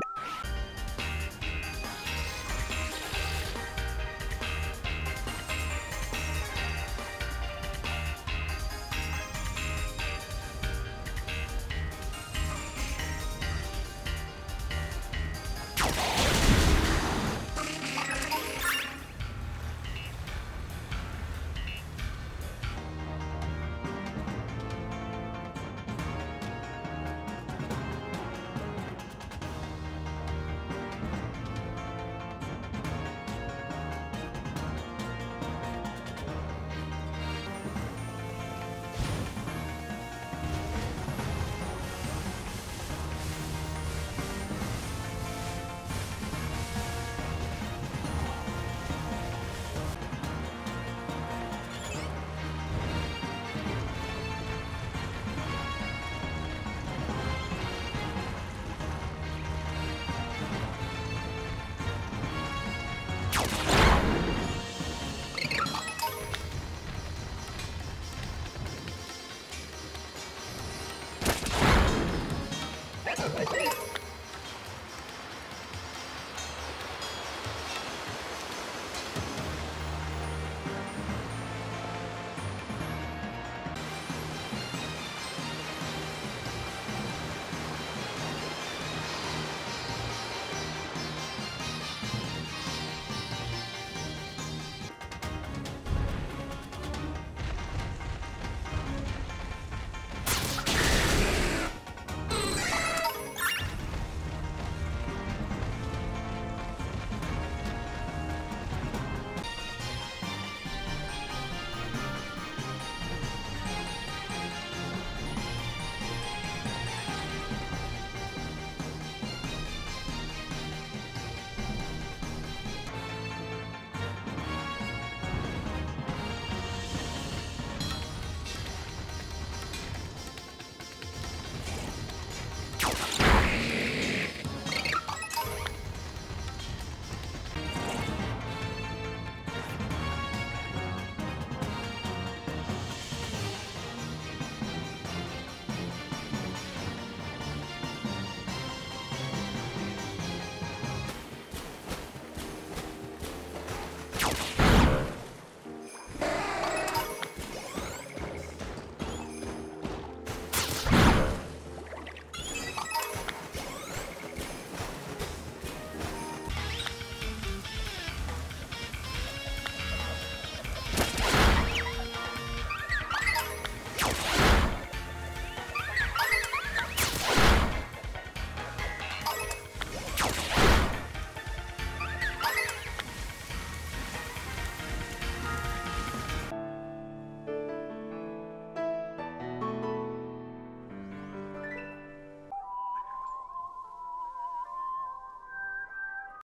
you